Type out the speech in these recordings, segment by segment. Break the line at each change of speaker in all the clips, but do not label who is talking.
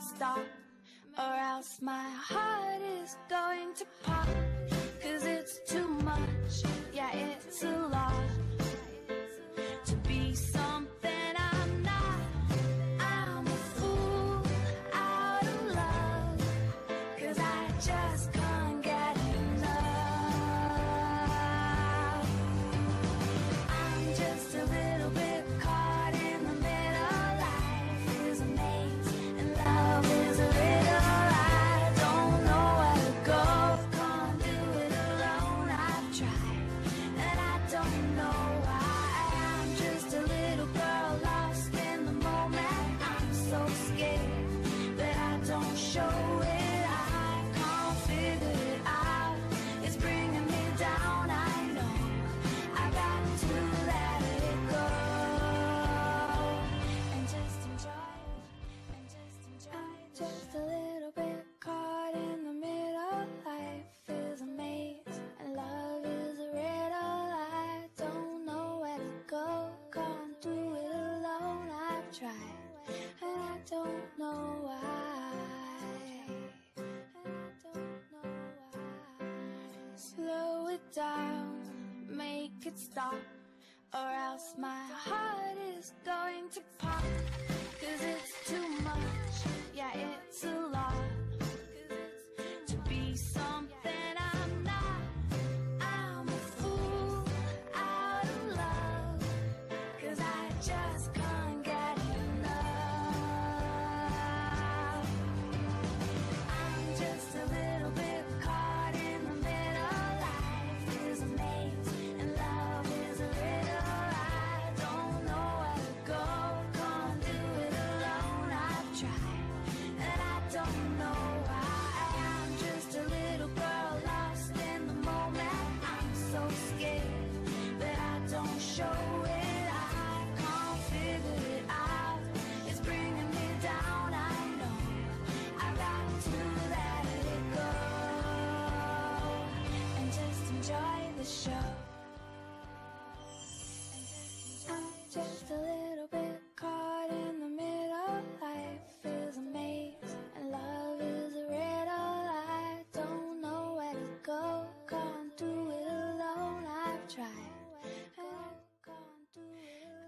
stop Or else my heart is going to pop. Cause it's too much, yeah it's a lot just come try, and I don't know why. Slow it down, make it stop, or else my heart. just a little bit caught in the middle. Life is a maze and love is a riddle. I don't know where to go. Can't do it alone. I've tried.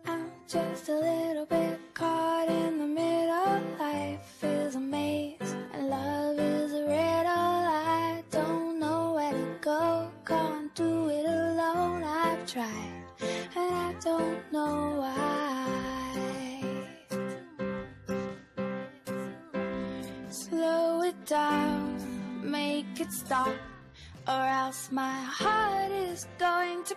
I'm just a little bit caught in the middle. Life is a maze and love is a riddle. I don't know where to go. Can't do it alone. I've tried don't know why. Slow it down, make it stop, or else my heart is going to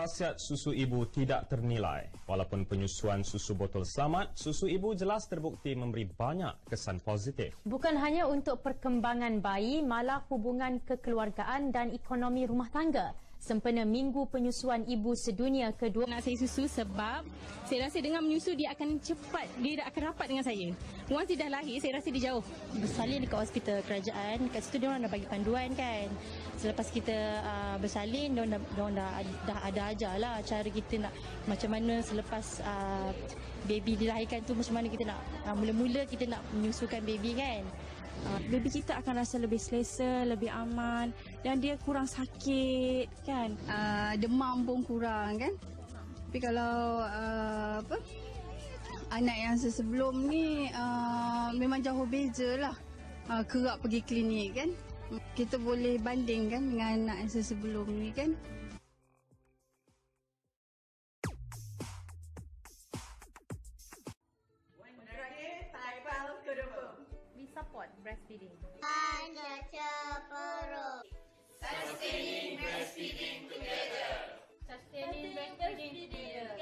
Khasiat susu ibu tidak ternilai. Walaupun penyusuan susu botol selamat, susu ibu jelas terbukti memberi banyak kesan positif.
Bukan hanya untuk perkembangan bayi, malah hubungan kekeluargaan dan ekonomi rumah tangga. Sempena Minggu Penyusuan Ibu Sedunia kedua.
Nak saya susu sebab saya rasa dengan menyusu dia akan cepat, dia akan rapat dengan saya. Once dia dah lahir, saya rasa dia jauh.
bersalin dekat hospital kerajaan kat situ dia orang dah bagi panduan kan selepas kita uh, bersalin dia orang dah, dia dah, dah ada ajar lah cara kita nak macam mana selepas uh, baby dilahirkan tu macam mana kita nak uh, mula-mula kita nak menyusukan baby kan
uh, baby kita akan rasa lebih selesa, lebih aman dan dia kurang sakit kan.
Uh, demam pun kurang kan. Tapi kalau uh, apa anak yang sebelum ni uh, memang jauh beza lah. Uh, kerap pergi klinik kan. Kita boleh bandingkan dengan anak yang sebelum ni kan.
Support breastfeeding.
Sustaining breastfeeding together.
Sustaining breastfeeding together.